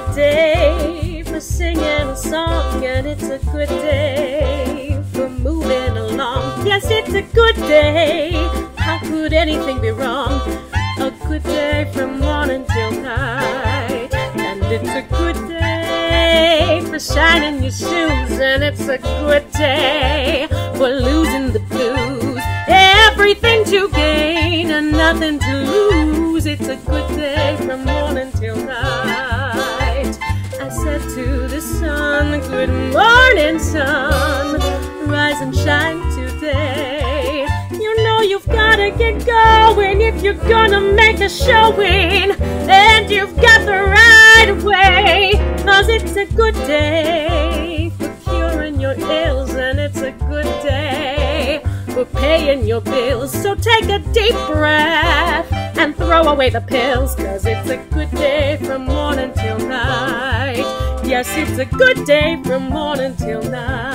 good day for singing a song, and it's a good day for moving along. Yes, it's a good day. How could anything be wrong? A good day from morning till night, and it's a good day for shining your shoes, and it's a good day for losing the blues. Everything to gain and nothing to lose. It's a good day from morning till night. Good morning, sun. Rise and shine today. You know you've gotta get going if you're gonna make a showing. And you've got the right way. Cause it's a good day for curing your ills. And it's a good day for paying your bills. So take a deep breath and throw away the pills. Cause it's a good day Yes, it's a good day from morning till night.